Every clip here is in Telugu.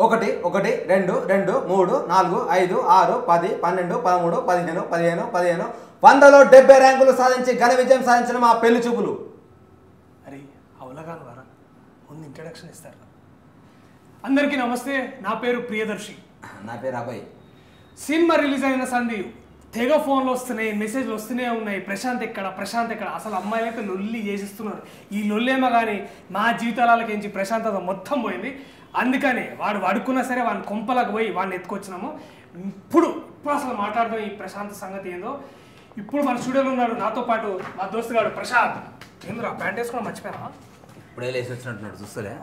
ఒకటి ఒకటి రెండు రెండు మూడు నాలుగు ఐదు ఆరు పది పన్నెండు పదమూడు పదిహేను పదిహేను పదిహేను. వందలో డెబ్బై ర్యాంకులు సాధించి ఘన విజయం సాధించిన మా పెళ్ళి చూపులు. అరే అవలగాను వారా. ముందు ఇంట్రడక్షన్ ఇస్తారు. అందరికీ నమస్తే నా పేరు ప్రియదర్శి. నా పేరు అభయ్. సినిమా రిలీజ్ అయిన సంధి తెగ ఫోన్లు వస్తున్నాయి మెసేజ్లు వస్తూనే ఉన్నాయి. ప్రశాంత్ ఎక్కడ ప్రశాంత్ ఎక్కడ? అసలు అమ్మాయిలు అయితే లొల్లి చేసిస్తున్నారు. ఈ లొల్లేమో కానీ మా జీవితాలకించి ప్రశాంతత మొత్తం పోయింది. అందుకని వాడు వాడుకున్నా సరే వాడిని కొంపలకు పోయి వాడిని ఎత్తుకొచ్చినాము. ఇప్పుడు ఇప్పుడు అసలు మాట్లాడదాం ఈ ప్రశాంత్ సంగతి ఏందో. ఇప్పుడు మన స్టూడియోలో ఉన్నాడు నాతో పాటు మా దోస్తు గాడు ప్రశాంత్. ఏంద్రా ప్యాంట్ వేసుకోవడం మర్చిపోయినా ఇప్పుడే లేచి వచ్చినట్టున్నాడు చూస్తలే?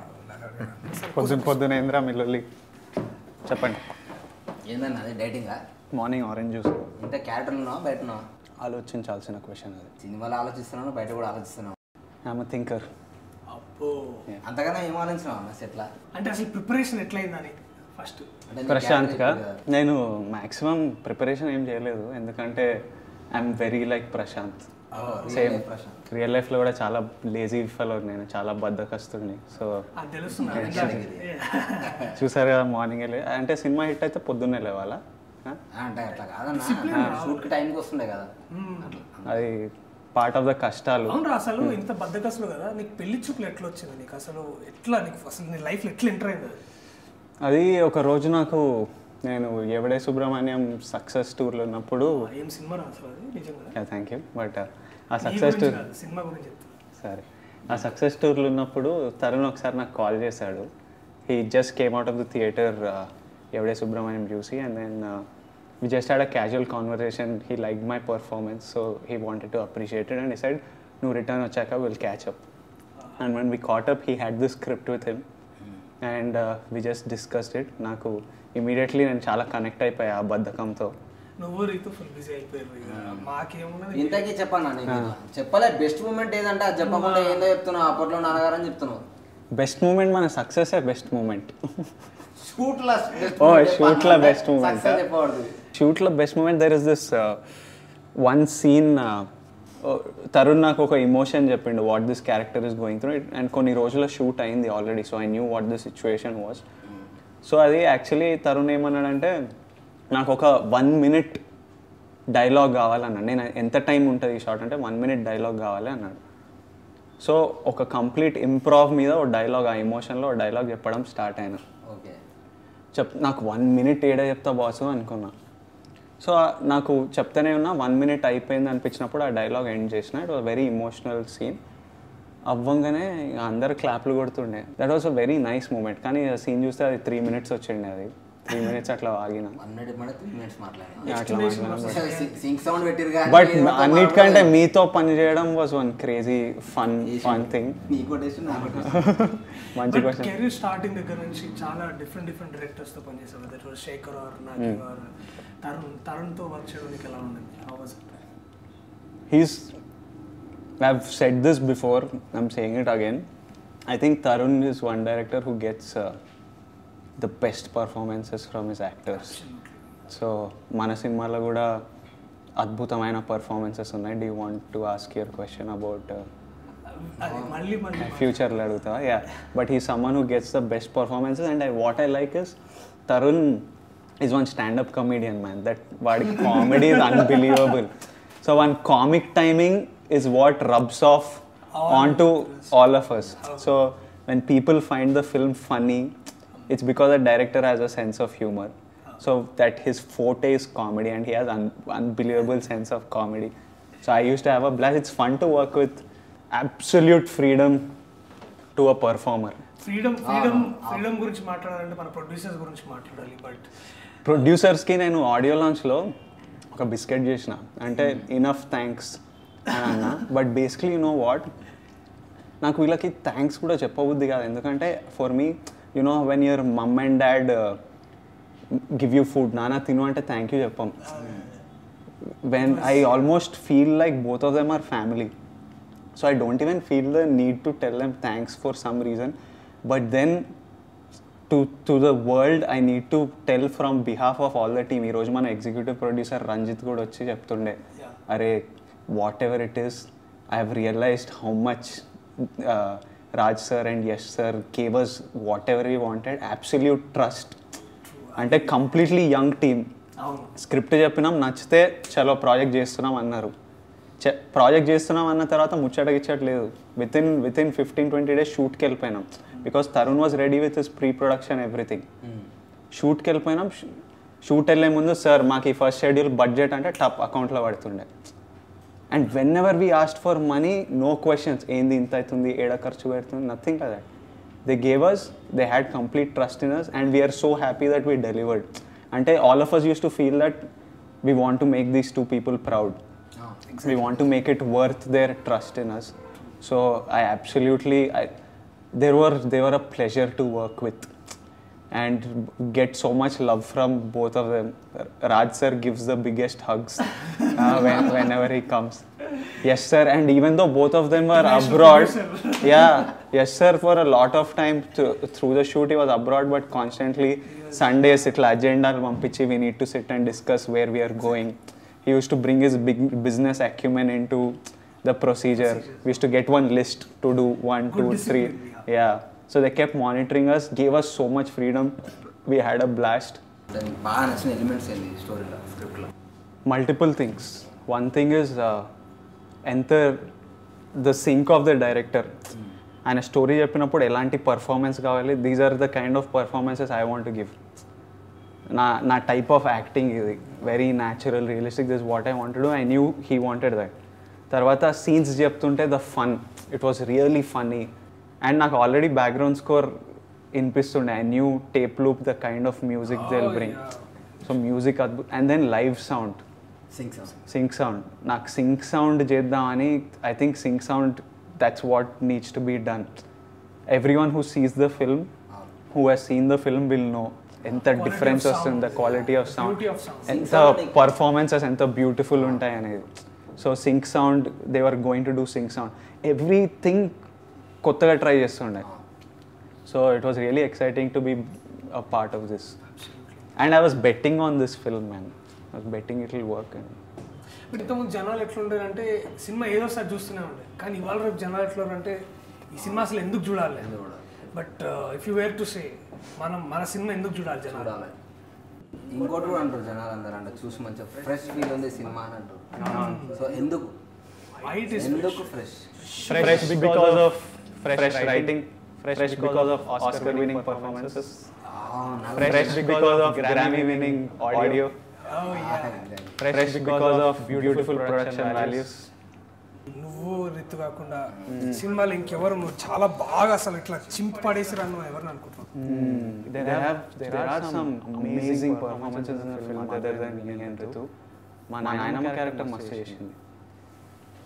పొద్దున పొద్దున ఏంద్రా మిల్లల్లి చెప్పండి. ఏందన్నా అది డైటింగా? Morning orange juice. ఇంత క్యారెక్టర్ ఉన్నావా బయట ఉన్నావా? ఆలోచించాల్సిన క్వశ్చన్ అది. సినిమాలో ఆలోచిస్తున్నాను బయట కూడా ఆలోచిస్తున్నావు ఐఎమ్ థింకర్. అంతగానో ఏం ఆలోచించినావు అన్న సెట్లా? అంటే అసలు ప్రిపరేషన్ ఎట్లయిందని ఫస్ట్? ప్రశాంత్గా నేను మ్యాక్సిమం ప్రిపరేషన్ ఏం చేయలేదు. ఎందుకంటే I'm very like Prashant. Same real లైఫ్లో కూడా చాలా లేజీ ఫెలో నేను చాలా బద్దకస్తుని సో చూసారు. కదా మార్నింగ్ వెళ్ళి. అంటే సినిమా హిట్ అయితే పొద్దున్నే లేవాలా? అంటే అట్లా కాదన్నా. టైంకి వస్తుండే కదా. అది పార్ట్ ఆఫ్ ద కష్టాలు. అవును అసలు ఇంత బద్దకస్తులు కదా నీకు పెళ్ళి చూపులు ఎట్లా వచ్చింది నీకు? అసలు ఎట్లా నీకు అసలు నీ లైఫ్లో ఎట్లా ఎంటర్ అయింది? అది? ఒక రోజు నాకు నేను ఎవడే సుబ్రహ్మణ్యం సక్సెస్ టూర్లో ఉన్నప్పుడు ఏం సినిమా అసలు థ్యాంక్ యూ బట్ ఆ సక్సెస్ టూర్ సినిమా గురించి సరే ఆ సక్సెస్ టూర్లో ఉన్నప్పుడు తరుణ్ ఒకసారి నాకు కాల్ చేశాడు. He just came out of the theatre Yevade Subramanyam చూసి and then we just had a casual conversation he like my performance so he wanted to appreciated and decide నువ్వు రిటర్న్ వచ్చాక will catch up and one we caught up he had the script with him and we just discussed it నాకు ఇమీడియట్లీ నేను చాలా కనెక్ట్ అయిపోయా ఆ బద్ధకంతో. నువ్వు రీతు ఫుల్ బిజీ అయిపోయారు ఇక. మాకేమున్నది? ఇంతకీ చెప్పన్నా నీకు? చెప్పలే బెస్ట్ మూమెంట్ ఏదంటే అది చెప్పకుండా ఏందో చెప్తున్నావు అప్పట్లో నాన్నగారు అని చెప్తున్నావు. బెస్ట్ మూమెంట్ మన సక్సెస్ బెస్ట్ మూమెంట్ షూట్ లా Oh, shoot లా షూట్లో best moment there is this one scene Tarun నాకు ఒక ఇమోషన్ చెప్పిండు what this character is going through and కొన్ని రోజుల షూట్ అయింది already so I knew what the situation was so అది యాక్చువల్లీ తరుణ్ ఏమన్నాడంటే నాకు ఒక వన్ మినిట్ డైలాగ్ కావాలన్నాడు. నేను ఎంత టైం ఉంటుంది ఈ షార్ట్ అంటే వన్ మినిట్ డైలాగ్ కావాలి అన్నాడు. సో ఒక కంప్లీట్ ఇంప్రూవ్ మీద ఒక డైలాగ్ ఆ ఎమోషన్లో ఒక డైలాగ్ చెప్పడం స్టార్ట్ అయినా. ఓకే చెప్ నాకు వన్ మినిట్ ఏడా చెప్తా బాసు అనుకున్నా. సో నాకు చెప్తూనే ఉన్నా వన్ మినిట్ అయిపోయింది అనిపించినప్పుడు ఆ డైలాగ్ ఎండ్ చేసిన. It was very emotional scene అవ్వంగానే ఇక అందరు క్లాప్లు కొడుతుండే. That was a very nice moment కానీ సీన్ చూస్తే అది త్రీ మినిట్స్ వచ్చిండే అది. త్రీ మినిట్స్ అట్లా ఆగిన వన్ మినిట్ మన త్రీ మినిట్స్ మాట్లాడినా అట్లా మాట్లాడడం సింక్ సౌండ్ పెట్టిరు కానీ బట్ ఏదో అన్నిటికంటే మీతో పని చేయడం was one crazy fun fun thing నీ కొట్టేసి నా కొట్టేసి మంచి క్వశ్చన్ కెరీర్ స్టార్టింగ్ దగ్గర నుంచి చాలా డిఫరెంట్ డిఫరెంట్ డైరెక్టర్స్తో పనిచేసావు that was Shekhar or Nagi or Tarun తరుణ్తో work చేయడం నీకు ఎలా ఉండింది how was it he's I've said this before, I'm saying it again. I think Tarun is one director who gets uh, the best performances from his actors. So మన సినిమాలో కూడా అద్భుతమైన పర్ఫార్మెన్సెస్ ఉన్నాయి do want to ask your question about అది మళ్ళీ మళ్ళీ ఫ్యూచర్లో అడుగుతా యా బట్ ఈ someone who gets the best performances and I what I like is Tarun is one stand up comedian man that వాడి comedy is unbelievable so one comic timing is what rubs off on to all of us so when people find the film funny it's because a director has a sense of humour so that his photo is comedy and he has an unbelievable sense of comedy so I use to have a blast it's fun to work with absolute freedom to a performer freedom freedom freedom గురించి మాట్లాడాలంటే మన ప్రొడ్యూసర్స్ గురించి మాట్లాడాలి బట్ ప్రొడ్యూసర్స్కి నేను ఆడియో లాంచ్లో ఒక బిస్కెట్ చేసిన. అంటే hmm. ఇనఫ్ థ్యాంక్స్ అన్న. But basically you know what నాకు వీళ్ళకి థ్యాంక్స్ కూడా చెప్పబుద్ది కాదు. ఎందుకంటే for me you know when your mum and dad give you food నాన్న తిను అంటే థ్యాంక్ యూ చెప్పాం when I almost feel like both of them are family so I don't even feel the need to tell them thanks for some reason but then to to the world I need to tell from behalf of all the team ఈరోజు మన ఎగ్జిక్యూటివ్ ప్రొడ్యూసర్ రంజిత్ కూడా వచ్చి చెప్తుండే. అరే whatever it is I have realised how much Raj sir and Yash sir gave us whatever you wanted absolute trust అంటే కంప్లీట్లీ యంగ్ టీమ్ స్క్రిప్ట్ చెప్పినాం నచ్చితే చలో ప్రాజెక్ట్ చేస్తున్నాం అన్నారు. ప్రాజెక్ట్ చేస్తున్నాం అన్న తర్వాత ముచ్చటకి ఇచ్చట్లేదు within within fifteen twenty days షూట్కి వెళ్ళిపోయినాం. Because Tarun was ready with his pre production everything షూట్కి వెళ్ళిపోయినాం షూట్ వెళ్ళే ముందు సార్ మాకు ఈ ఫస్ట్ షెడ్యూల్ బడ్జెట్ అంటే టప్ అకౌంట్లో పడుతుండే. And whenever we asked for money no questions ఏంది ఇంత అవుతుంది? ఏడ ఖర్చు పెడుతుంది? నథింగ్ కదా they gave us they had complete trust in us and we are so happy that we delivered అంటే all of us use to feel that we want to make these two people proud we want to make it worth their trust in us. So i absolutely I, they were they were a pleasure to work with. and get so much love from both of them. Raj sir gives the biggest hugs uh, when, whenever he comes. Yes sir, and even though both of them were abroad, yeah, yes sir, for a lot of time through the shoot he was abroad, but constantly Sundays itla agenda mampichi, we need to sit and discuss where we are going. He used to bring his big business acumen into the procedure. We used to get one list to do one, Good two, three. Yeah. So they kept monitoring us, gave us so much freedom. We had a blast. దానికి బాగా నచ్చిన ఎలిమెంట్స్ స్టోరీలో స్క్రిప్ట్లో things. One thing is uh, enter the sync of the director. ఆయన స్టోరీ చెప్పినప్పుడు ఎలాంటి పర్ఫార్మెన్స్ కావాలి? These are the kind of performances I want give నా నా టైప్ ఆఫ్ యాక్టింగ్ ఇది. Very natural realistic this what I wanted I knew he wanted that తర్వాత సీన్స్ చెప్తుంటే the fun it was really funny and నాకు already background score వినిపిస్తుండే. I knew tape loop the kind of music they Oh, bring. So music అద్భుత and then live sound sync sound నాకు సింక్ సౌండ్ చేద్దామని I think sync sound that's what needs to be done everyone who sees the film who has seen the film will know ఎంత Quality డిఫరెన్స్ of వస్తుంది the sound. Quality of sound Beauty of sound. ఎంత పర్ఫార్మెన్సెస్ ఎంత బ్యూటిఫుల్ ఉంటాయి అనేది. So sync sound they are going to do sync sound everything కొత్తగా ట్రై చేస్తుండే. So it was really exciting to be a part of this and I was betting on this film man I was betting it will work and but ఇంతకుముందు జనాలు ఎట్లుంటారు అంటే సినిమా ఏదో సార్ చూస్తూనే ఉండే. కానీ ఇవాళ రేపు జనాలు ఎట్లా అంటే ఈ సినిమా అసలు ఎందుకు చూడాలి? But if you were to say మనం మన సినిమా ఎందుకు చూడాలి జనాలు? చూడాలి. ఇంకోటి కూడా అంటారు జనాలు అందరూ అంటే చూసి మంచిగా ఫ్రెష్ ఫీల్ ఉంది సినిమా అని అంటారు. సో ఎందుకు? వైట్ ఇస్ ఎందుకు fresh fresh? Because of fresh writing, fresh because of Oscar winning performances, fresh because of Grammy winning audio, fresh because of beautiful production values. నువ్వు రిత్తు కాకుండా సినిమాలు ఇంకెవరు నువ్వు చాలా బాగా అసలు ఇట్లా చింపి పడేసి నువ్వు ఎవరిని అనుకుంటున్నావు There have there are some amazing performances in the film other than me and Ritu. మా నాయనమ్మ క్యారెక్టర్ మస్తు చేసింది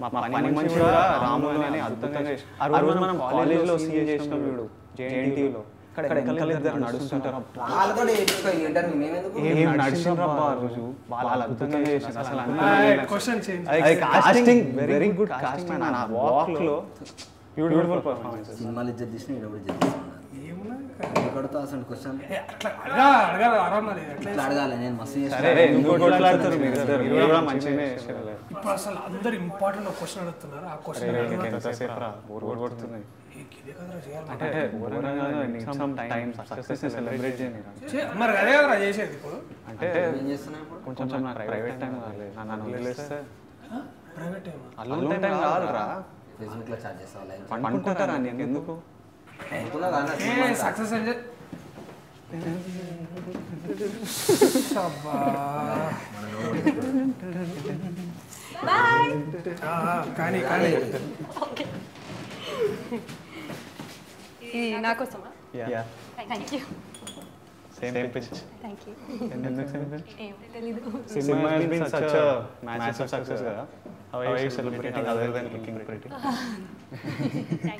మా పని మంచి కూడా రాము అని అద్భుతంగా ఆ రోజు మనం కాలేజ్లో చేసినాం కాస్టింగ్ వెరీ గుడ్ కాస్టింగ్ వాక్లో. బ్యూటిఫుల్ పర్ఫార్మెన్సెస్ తీసిన ఇక్కడ కూడా ఇజ్జత్ తీసుకున్నాను ఏమున్నా ఎక్కడితో అసలు క్వశ్చన్ ఇట్లా అడగాలి నేను మస్తు ఎందుకు ఇప్పుడు అసలు అందరు ఇంపార్టెంట్ ఒక క్వశ్చన్ అడుగుతున్నారు. ఆ క్వశ్చన్ మరి అదే కదరా చేసేది ఇప్పుడు? అంటే ఏం చేస్తున్నా ఇప్పుడు? కొంచెం ప్రైవేట్ టైం ప్రైవేట్ అల్లు టైం కావాలరా ఫేస్బుక్లో చేస్తావా? లైవ్ పండుకుంటారా నీకు ఎందుకు అనుకున్నా కదా ఏ సక్సెస్ అంటే అబ్బా. ఆ, ఆ, కానీ కానీ ఇది నా కోసమా yeah thank you same pitch thank you ఎందుకు సేమ్ పిచ్ ఏం తెలీదు Cinema has been such a massive success కదా How are you celebrating other than looking pretty?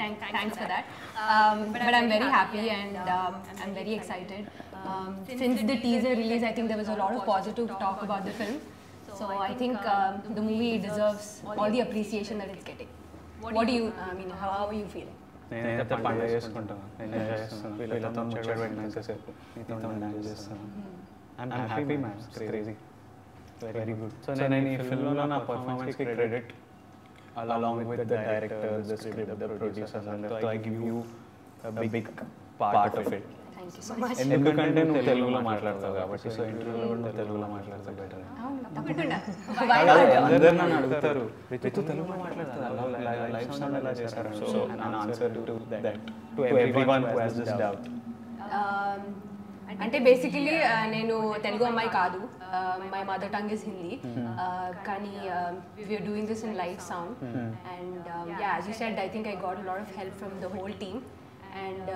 Thank, thanks for that. Um, but I'm very happy and um, I'm very excited. Um, since the teaser release, I think there was a lot of positive talk about the film. So I think um, the movie deserves all the appreciation that it's getting. What do you, I mean, how, how are you feeling? నేనైతే పండుగ చేసుకుంటాను. ఎంజాయ్ చేస్తాను. వీళ్ళతో ముచ్చట పెట్టినంతసేపు నీతో డాన్స్ చేస్తాను. I'm happy man crazy very good so నేను ఈ ఫిల్మ్లో నా పర్ఫార్మెన్స్కి credit along with the director, the script, the producers, and so I give you a big part of it. ఎందుకంటే నువ్వు తెలుగులో మాట్లాడతావు కాబట్టి సో ఇంటర్వ్యూలో కూడా నువ్వు తెలుగులో మాట్లాడతావు బెటర్ తప్పకుండా. అందరూ నన్ను అడుగుతారు రితు తెలుగులో మాట్లాడతారు లైఫ్ సౌండ్ ఎలా చేశారు so an answer to that. to everyone who has this doubt. Um, అంటే బేసికలీ నేను తెలుగు అమ్మాయి కాదు. My mother tongue is Hindi కానీ we are doing this in life sound and yeah as you said I think I got lot of help from the whole team And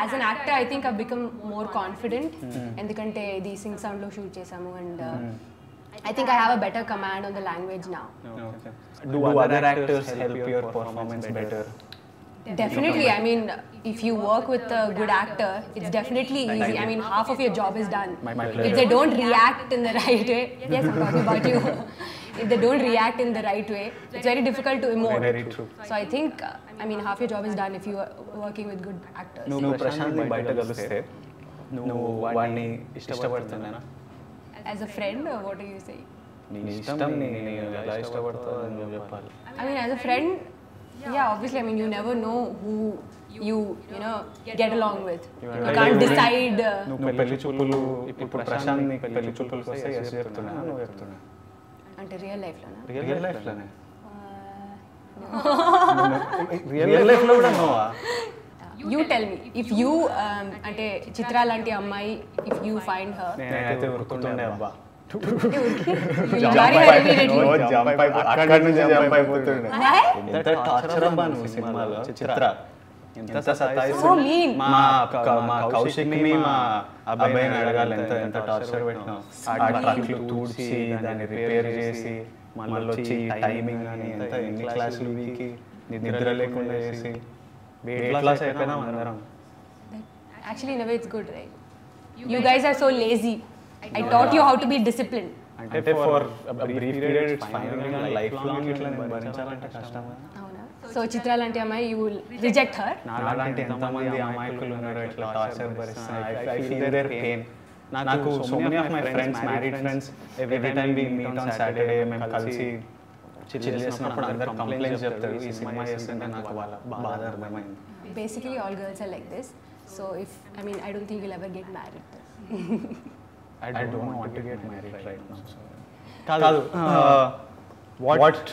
as an actor I think I become more confident ఎందుకంటే ఇది సింగ్ సౌండ్లో షూట్ చేసాము and I think I have a better command on the language నా okay. do other actors help your performance better Definitely. I mean, if you work with a good actor, it's definitely easy. I mean, half of your job is done. My- my If pleasure. they don't react in the right way, yes, I'm talking about you. if they don't react in the right way, it's very difficult to emote. Very true. So I think, uh, I mean, half your job is done if you are working with good actors. నువ్వు ప్రశాంత్ బయట కలిస్తే నువ్వు వాడిని a friend, or what do you say? నీ ఇష్టం నేను ఎలా ఇష్టపడతావు అని నువ్వు చెప్పాలి I mean, as a friend, yeah, obviously, I mean, you never know who you, you know, get along with. You can't decide. Uh, నువ్వు పెళ్ళి చూపులు ఇప్పుడు ప్రశాంత్ నీకు పెళ్ళి చూపులకు వస్తే ఎస్ చెప్తున్నా నువ్వు చెప్తున్నా అంటే రియల్ లైఫ్లోనా రియల్ లైఫ్లోనే. రియల్ లైఫ్లో కూడా you tell me if you అంటే చిత్ర లాంటి అమ్మాయి ఇఫ్ యూ ఫైండ్ హర్ నేనైతే ఉరుకుతుండే అబ్బా. అక్కడ నుంచి జంప్ అయిపోతుండే. ఎంత టార్చర్ అబ్బా నువ్వు సినిమాలో. చిత్ర. ఎంత సతాయిస్తు mean. మా క- మా మా అబ్బాయిని అడగాలి ఎంత ఎంత టార్చర్ పెట్టినావు ఆ ట్రక్లు తూడ్చి దాన్ని రిపేర్ చేసి మళ్ళీ వచ్చి టైమింగ్ అని ఎంత ఎన్ని క్లాసులు వీకి నిద్ర లేకుండా చేసి వెయిట్ క్లాస్ అయిపోయినాం అందరం. Actually in it's good right you guys are so lazy I taught you how to be discipline అంటే for brief period it's fine life long ఇట్లా భరించాలంటే కష్టం. సో చిత్ర లాంటి అమ్మాయి యూ రిజెక్ట్ హర్ నాలాంటి ఎంతమంది అమాయకులు ఉన్నారో ఇట్లా టార్చర్ భరిస్తున్నారు ఐ ఫీల్ దేర్ పెయిన్ నాకు so many of my friends married friends every time we meet on Saturday మేము కలిసి చిల్ చేసినప్పుడు అందరు కంప్లైంట్స్ చెప్తారు. ఈ సినిమా చేస్తుంటే నాకు వాళ్ళ బాధ అర్థమైంది. Basically all girls are like this so if I mean I don't think will ever get married I don't want to get married right now కాదు వాట్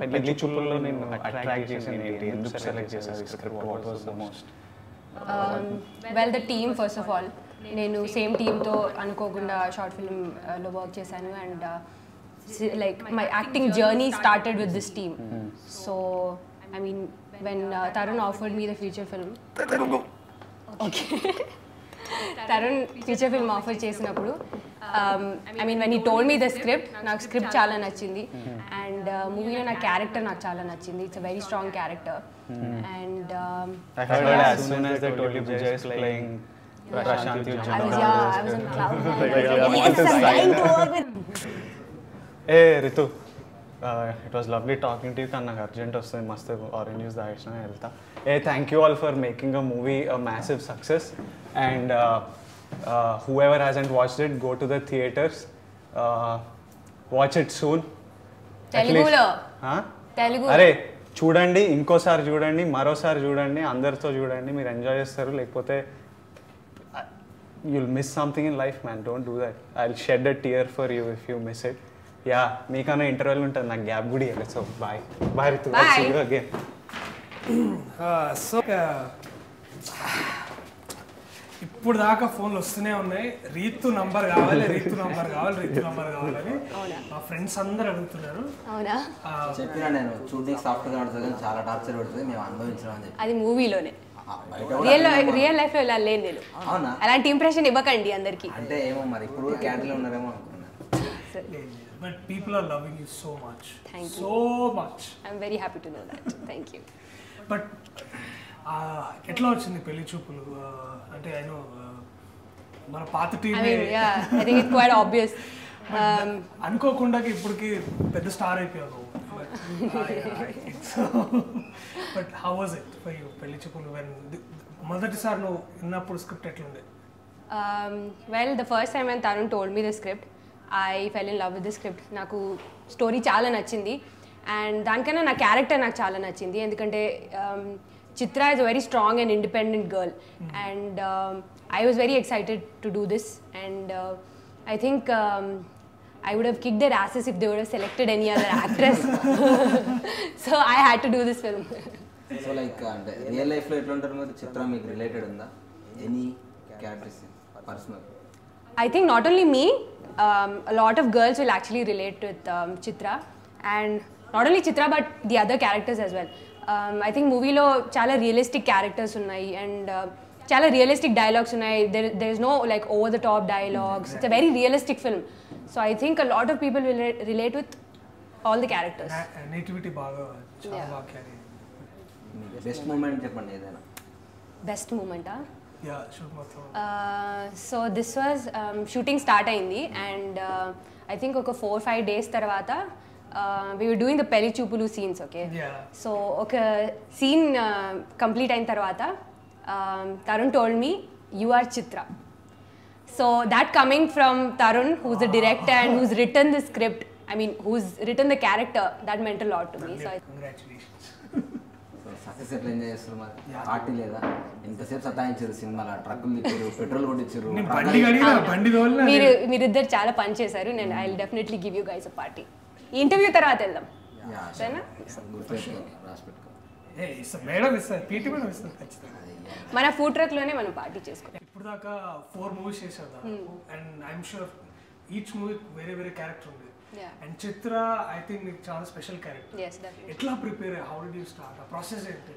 పెళ్ళి చూపుల్లో నేను అట్రాక్ట్ చేసింది ఏంటి? ఎందుకు సెలెక్ట్ చేశారు? Script what was the most well the team first of all నేను సేమ్ టీమ్తో అనుకోకుండా షార్ట్ ఫిల్మ్లో వర్క్ చేశాను and like my acting journey started with this team so I mean when Tarun offered me the future film okay Tarun feature film offer చేసినప్పుడు I mean when he told me the script నాకు స్క్రిప్ట్ చాలా నచ్చింది అండ్ మూవీలో నా క్యారెక్టర్ నాకు చాలా నచ్చింది it's very strong character and uh, it was lovely talking to you. కానీ నాకు అర్జెంట్ వస్తుంది మస్తు ఆరెంజ్ జ్యూస్ తాగేసిన వెళ్తా ఏ thank you all for making a movie a massive success and whoever hasn't watched it go to the theatres watch it soon తెలుగులో తెలుగు అరే చూడండి ఇంకోసారి చూడండి మరోసారి చూడండి అందరితో చూడండి మీరు ఎంజాయ్ చేస్తారు. లేకపోతే you'll miss something in life man don't do that I will shed a tear for you if you miss it yeah మీకన్నా ఇంటర్వెల్ ఉంటుంది. నాకు గ్యాప్ కూడా ఇవ్వలేదు. So bye bye Ritu. Again so ఇప్పుడు దాకా ఫోన్లు వస్తూనే ఉన్నాయి. రీతు నంబర్ కావాలి రీతు నంబర్ కావాలి రీతు నంబర్ కావాలని మా ఫ్రెండ్స్ అందరు అడుగుతున్నారు. చెప్పినా నేను చూడడానికి సాఫ్ట్గా ఆడుతుంది కానీ చాలా టార్చర్ పెడుతుంది మేము అనుభవించడం అని అది మూవీలోనే. రియల్ రియల్ లైఫ్లో ఇలా లేను నేను. అవునా? అలాంటి ఇంప్రెషన్ ఇవ్వకండి అందరికి. అంటే ఏమో మరి ఇప్పుడు క్యాటరీలో ఉన్నారేమో అనుకున్నాను but people are loving you so much Thank you. So much I'm very happy to know that thank you but ఎట్లా వచ్చింది పెళ్ళి చూపులు? అంటే మన పాత I team mean quite obvious అనుకోకుండా ఇప్పటికి పెద్ద స్టార్ అయిపోయావు but how was it for you పెళ్ళి చూపులు? ది- మొదటిసారి నువ్వు విన్నప్పుడు స్క్రిప్ట్ ఎట్లుండే? Well the first time and Tarun told me the script I fell in love with the script నాకు స్టోరీ చాలా నచ్చింది. అండ్ దానికన్నా నా క్యారెక్టర్ నాకు చాలా నచ్చింది. ఎందుకంటే Chitra is a very strong and independent girl, mm. and um, I was very excited to do this. And uh, I think um, I would have kicked their asses if they would have selected any other actress. so I had to do this film. so like uh, real life lo etla untaru mari Chitra is related unda any characters personal I think not only me um, a lot of girls will actually relate with um, Chitra and not only Chitra but the other characters as well Um, I think మూవీలో చాలా రియలిస్టిక్ క్యారెక్టర్స్ ఉన్నాయి అండ్ చాలా రియలిస్టిక్ డైలాగ్స్ ఉన్నాయి. There there is no like over the top dialogues it's a very realistic film so I think a lot of people will relate with all the characters nativity బాగా బెస్ట్ మూమెంట్ చెప్పండి ఏదైనా. Best మూమెంటా so this was shooting start అయింది. అండ్ ఐ థింక్ ఒక ఫోర్ ఫైవ్ డేస్ తర్వాత we were doing the pelli choopulu scenes okay. So ఒక సీన్ కంప్లీట్ అయిన తర్వాత Tarun told me you are Chitra so that coming from Tarun who's the director and who's written the script I mean who's written the character that meant a lot to me so congratulations so success ఎట్లా ఎంజాయ్ చేస్తారు మరి? పార్టీ లేదా? ఎంతసేపు సతాయించారు సినిమాలో ట్రక్కులు తిప్పారు పెట్రోల్ కొట్టించారు నేను బండి కడిగిన బండి తోలినా మీరు మీరిద్దరు చాలా పని చేశారు నేను I definitely give you guys a party interview తర్వాత వెళ్దాం. మన ఫుడ్ ట్రక్లోనే మనం పార్టీ చేసుకుంటాం. ఇప్పుడు దాకా ఫోర్ మూవీస్ చేశారు and I'm sure each movie వేరే వేరే క్యారెక్టర్ ఉంది. అండ్ చిత్ర ఐ థింక్ నీకు చాలా స్పెషల్ క్యారెక్టర్ ఎట్లా prepare how did you start ఆ ప్రాసెస్ ఏంటి?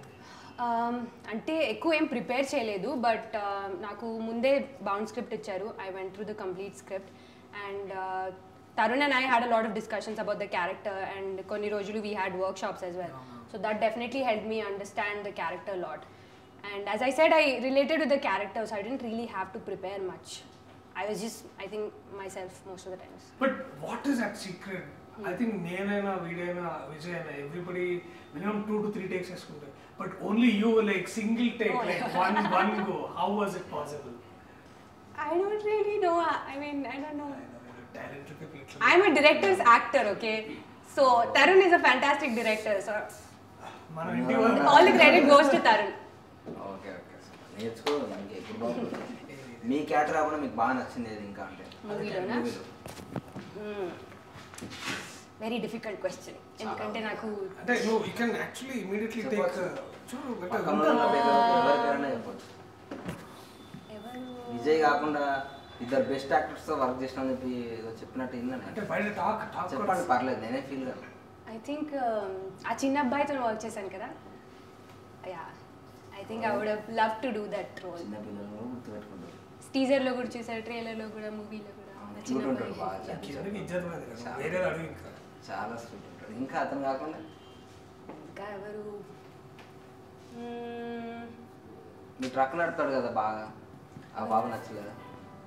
అంటే ఎక్కువ ఏం ప్రిపేర్ చేయలేదు బట్ నాకు ముందే బౌండ్ స్క్రిప్ట్ ఇచ్చారు. I went through the complete script and Tarun and I had a lot of discussions about the character and కొన్ని రోజులు we had workshops as well so that definitely help me understand the character lot and as I said I related with the characters I didn't really have to prepare much I was just I think myself most of the times but what is that secret I think నేనైనా వీడైనా విజయ్ అయినా everybody minimum two two three takes వేసుకుంటారు but only you like single take like one one go how was it possible I don't really know. I mean, I don't know. Talented people ఇట్లా I'm a director's actor, okay? So Tarun is a fantastic director. So మనం ఇంటి వాళ్ళు all the credit goes to Tarun. Okay okay నేర్చుకో మనకి ఎప్పుడు బాగుంటుంది. మీ క్యారెక్టర్ కాకుండా మీకు బాగా నచ్చింది ఏది ఇంకా అంటే? వెరీ డిఫికల్ట్ క్వశ్చన్ ఎందుకంటే నాకు అంటే నువ్వు you can actually immediately take. చూడు చెప్పొచ్చు ఎవరు? విజయ్ కాకుండా ఇద్దరు బెస్ట్ యాక్టర్స్తో వర్క్ చేసిన చెప్పి ఏదో చెప్పినట్టు అంటే ఇందని బయట టాక్ టాక్ చెప్పండి పర్లేదు నేనే ఫీల్ ఐ థింక్ ఆ చిన్న అబ్బాయితో వర్క్ చేశాను కదా? Yeah I think I would love to do that role చిన్న పిల్లలు కూడా గుర్తుపెట్టుకుంటారు. టీజర్లో కూడా చూసారు ట్రైలర్లో కూడా మూవీలో కూడా. చిన్న అబ్బాయి. చాలా స్వీట్ ఉంటాడు. ఇంకా అతను కాకుండా? ఇంకా ఎవరు. మీ ట్రక్ నడుపుతాడు కదా బాగా? ఆ బాబు నచ్చలేదా?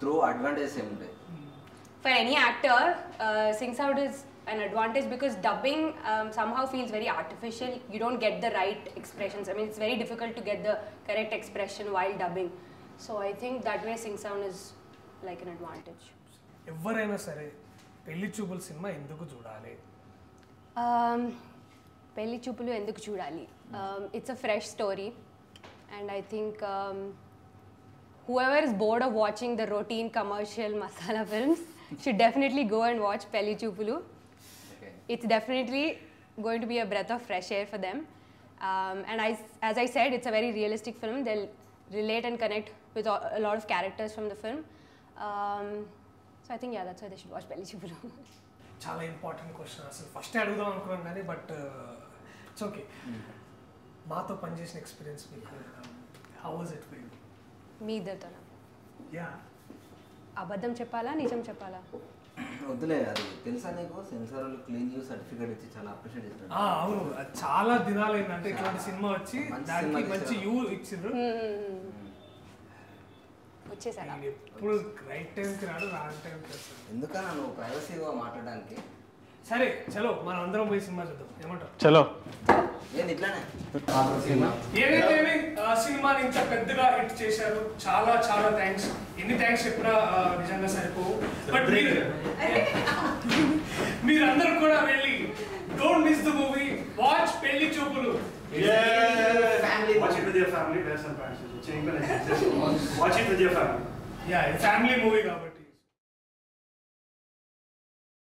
త్రూ అడ్వాంటేజెస్ ఏముంటాయి For any actor, uh, Syncs Out is an advantage because dubbing um, somehow feels very artificial. You don't get the right expressions. I mean, it's very difficult to get the correct expression while dubbing. So, I think that way Sync Sound is like an advantage. ఎవరైనా సరే పెళ్ళి చూపుల సినిమా ఎందుకు చూడాలి Um, పెళ్ళి చూపులు ఎందుకు చూడాలి it's a fresh story and I think whoever is bored of watching the routine commercial masala films should definitely go and watch Pelli Chupulu. Okay It's definitely going to be a breath of fresh air for them. Um, and I, as I said, it's a very realistic film. They'll relate and connect with a a lot of characters from the film. Um, so I think, yeah, that's why they should watch Pelli Chupulu. చాలా ఇంపార్టెంట్ క్వశ్చన్ అసలు ఫస్ట్ అడుగుదాం అనుకున్నాం కానీ బట్ ఇట్స్ ఓకే మాతో పనిచేసిన ఎక్స్పీరియన్స్ మీకు how was it for me ఇద్దరితో యా. అబద్ధం చెప్పాలా నిజం చెప్పాలా? వద్దులే అది తెలుసా నీకు? సెన్సార్ వాళ్ళు క్లీన్ యూ సర్టిఫికేట్ ఇచ్చి చాలా అప్రిషియేట్ చేస్తారు ఆ, అవును. అది చాలా దినాలు ఏంటంటే ఇట్లాంటి సినిమా వచ్చి మంచి దానికి మంచి. యూ ఇచ్చిండ్రు. వచ్చేసారా ఆయన ఎప్పుడు రైట్ టైంకి రాడు రాంగ్ టైంకి వస్తాడు ఎందుకన్నా నువ్వు ప్రైవసీగా మాట్లాడడానికి? సరే చలో మనం అందరం పోయి సినిమా చూద్దాం. ఏమంటావు? చలో. ఏదైతే ఆ సినిమాని ఇంత పెద్దగా హిట్ చేశారు. చాలా చాలా థ్యాంక్స్ ఎన్ని థ్యాంక్స్ చెప్పినా నిజంగా సరిపోవు. బట్ మీరు మీరందరూ కూడా వెళ్ళి don't miss the movie watch Pelli Choopulu. Family movie కాబట్టి.